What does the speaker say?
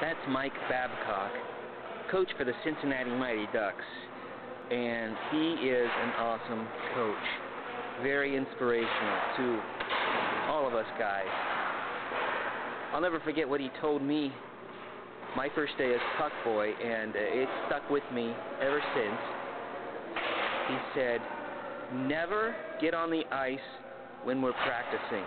That's Mike Babcock, coach for the Cincinnati Mighty Ducks. And he is an awesome coach. Very inspirational to all of us guys. I'll never forget what he told me my first day as puck boy, and it stuck with me ever since. He said, never get on the ice when we're practicing